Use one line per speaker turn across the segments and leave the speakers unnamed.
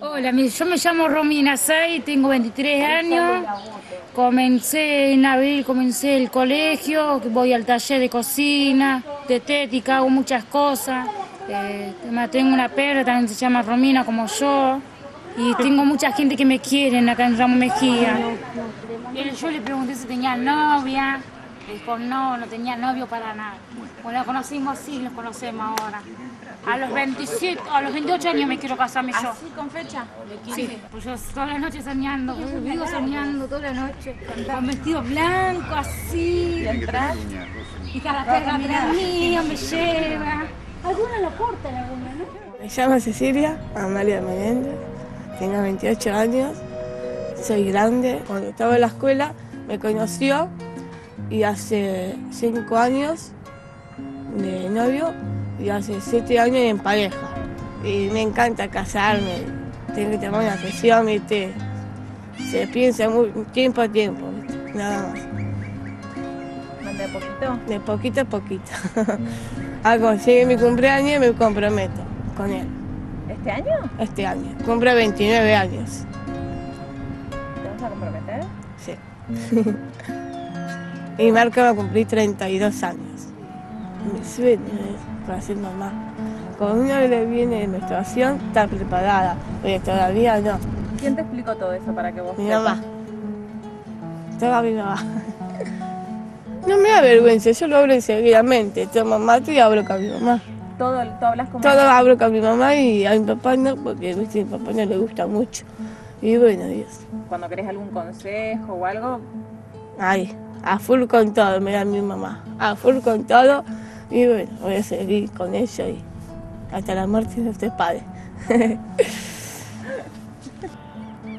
Hola, yo me llamo Romina Say, tengo 23 años. Comencé en abril, comencé el colegio, voy al taller de cocina, de estética, hago muchas cosas. Eh, tengo una perra, también se llama Romina como yo. Y tengo mucha gente que me quiere acá en Ramos Mejía. Yo le pregunté si tenía novia. Dijo, no, no tenía novio para nada. Bueno, conocimos así, los conocemos ahora. A los 27, a los 28 años me quiero casarme yo.
¿Así con fecha?
Sí, pues yo toda la noche soñando, vivo soñando toda la noche. Con vestido blanco, así. Y cada perra mío me lleva. Algunos lo cortan, algunos, ¿no?
Me llamo Cecilia Amalia Menéndez, tengo 28 años, soy grande. Cuando estaba en la escuela me conoció y hace 5 años de novio y hace siete años en pareja. Y me encanta casarme, tengo que tomar una sesión, ¿viste? Se piensa muy, tiempo a tiempo, nada más.
¿De poquito?
De poquito a poquito. Hago, llegue mi cumpleaños y me comprometo con él.
¿Este año?
Este año. Cumple 29 años.
¿Te vas a comprometer?
Sí. y Marco va a cumplir 32 años. Mi sueño es para ser mamá. Cuando una le viene de menstruación, está preparada, pero todavía no.
¿Quién te explicó todo eso para que vos
Mi mamá. Toda mi mamá. No me da vergüenza, yo lo hablo enseguidamente. Tomo mate y hablo con mi mamá.
¿Todo, hablas con
Todo hablo con mi mamá y a mi papá no, porque a mi papá no le gusta mucho. Y bueno, Dios.
Cuando querés algún consejo o algo...
Ay, a full con todo me da mi mamá. A full con todo. Y bueno, voy a seguir con ella y hasta la muerte de este padre.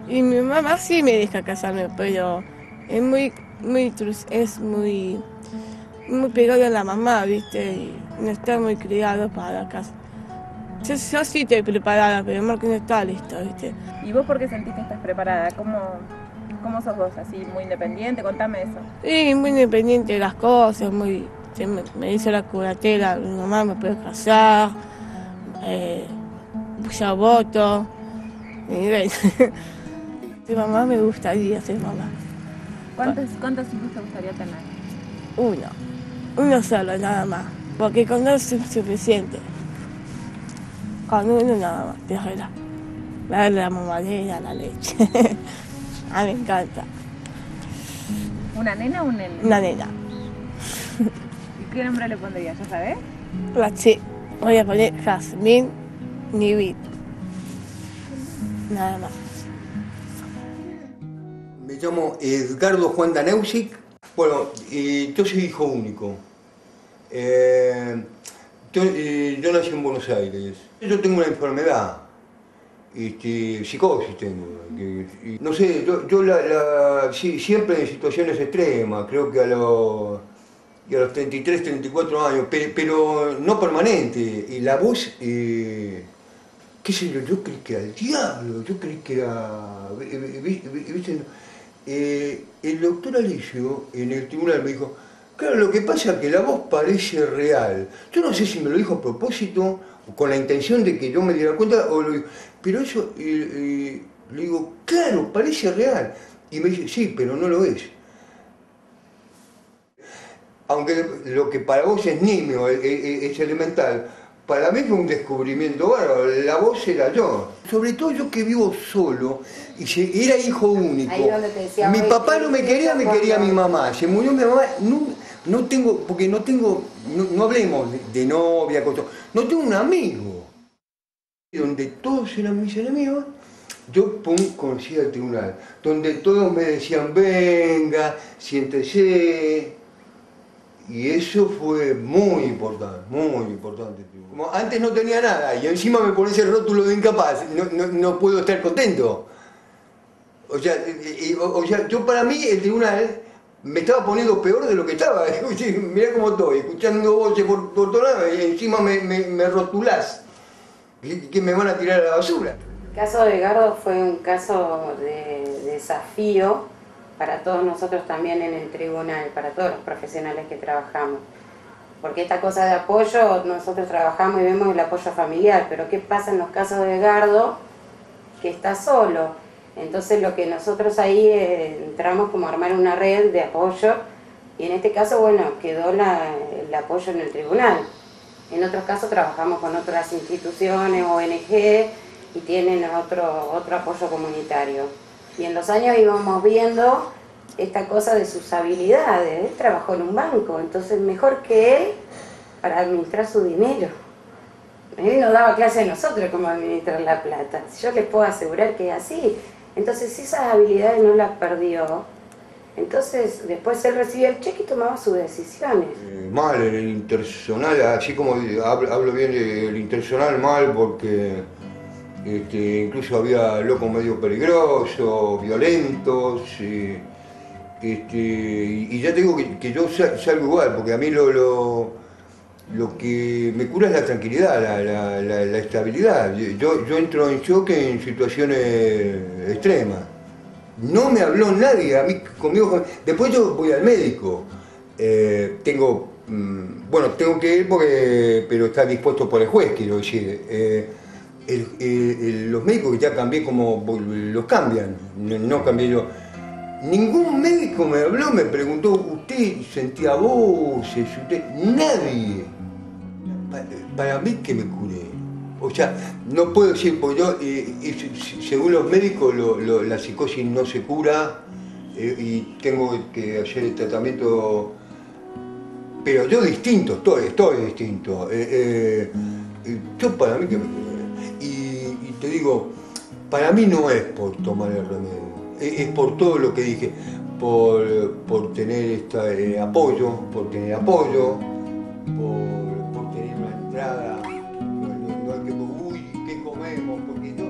y mi mamá sí me deja casarme, pero es muy, muy, es muy, muy pegado a la mamá, ¿viste? Y no está muy criado para la casa. Yo, sí estoy preparada, pero Marco no está listo, ¿viste?
¿Y vos por qué sentís que estás preparada? ¿Cómo, cómo sos vos? ¿Así, muy independiente? Contame eso.
Sí, muy independiente de las cosas, muy me, dice la curatela, mi mamá me puede casar, eh, ya voto. mi mamá me gustaría ser mamá.
¿Cuántos, ¿Cuántos hijos te gustaría tener?
Uno, uno solo nada más, porque con dos es suficiente. Con uno nada más, te la, la, la mamadera, la leche. A mí me encanta.
¿Una nena o un nene?
Una nena.
¿Qué nombre le pondrías, ya sabes?
Sí, voy a poner Jazmín Nivit. Nada más.
Me llamo Edgardo Juan Daneusic. Bueno, yo soy hijo único. Eh, eh, yo, nací en Buenos Aires. Yo tengo una enfermedad, este, psicosis tengo. no sé, yo, la, siempre en situaciones extremas, creo que a los y a los 33, 34 años, pero, no permanente. Y la voz, eh, qué sé yo, yo creí que el diablo, yo creí que era... Eh, el doctor Alicio en el tribunal me dijo, claro, lo que pasa es que la voz parece real. Yo no sé si me lo dijo a propósito, con la intención de que yo me diera cuenta, pero eso, eh, le digo, claro, parece real. Y me dice, sí, pero no lo es aunque lo que para vos es nimio, es, elemental, para mí fue un descubrimiento bárbaro, la voz era yo. Sobre todo yo que vivo solo, y era hijo único. mi papá no me quería, me quería mi mamá. Se murió mi mamá, no, tengo, porque no tengo, no, hablemos de, novia, no tengo un amigo. Donde todos eran mis enemigos, yo pum, conocí al tribunal, donde todos me decían, venga, siéntese, y eso fue muy importante, muy importante. Como antes no tenía nada y encima me pone ese rótulo de incapaz, no, puedo estar contento. O sea, o, sea, yo para mí el tribunal me estaba poniendo peor de lo que estaba. Mirá cómo estoy, escuchando voces por, por todos lados y encima me, me, rotulás, que, me van a tirar a la basura.
El caso de Gardo fue un caso de desafío para todos nosotros también en el tribunal, para todos los profesionales que trabajamos. Porque esta cosa de apoyo, nosotros trabajamos y vemos el apoyo familiar, pero ¿qué pasa en los casos de Gardo? que está solo. Entonces lo que nosotros ahí eh, entramos como a armar una red de apoyo y en este caso, bueno, quedó el apoyo en el tribunal. En otros casos trabajamos con otras instituciones, ONG, y tienen otro, otro apoyo comunitario. Y en los años íbamos viendo esta cosa de sus habilidades. Él trabajó en un banco, entonces mejor que él para administrar su dinero. Él nos daba clase a nosotros cómo administrar la plata. Yo les puedo asegurar que es así. Entonces esas habilidades no las perdió. Entonces después él recibía el cheque y tomaba sus decisiones.
Eh, mal, en el intersonal, así como hablo, bien del intersonal, mal porque este, incluso había locos medio peligrosos, violentos. Este, y, ya te digo que, yo salgo igual, porque a mí lo lo que me cura es la tranquilidad, la, estabilidad. Yo, yo entro en choque en situaciones extremas. No me habló nadie, a mí conmigo. Después yo voy al médico. Eh, tengo, mm, bueno, tengo que ir porque, pero está dispuesto por el juez, quiero decir. Eh, los médicos que ya cambié como los cambian, no, cambié yo. Ningún médico me habló, me preguntó, ¿usted sentía voces? Usted? Nadie para mí que me curé. O sea, no puedo decir, porque yo, eh, según los médicos, la psicosis no se cura eh, y tengo que hacer el tratamiento, pero yo distinto, estoy, estoy distinto. Eh, yo para mí que me curé. Te digo, para mí no es por tomar el remedio, es, por todo lo que dije, por, por tener este apoyo, por tener apoyo, por no, hay que, uy, ¿qué comemos? Porque yo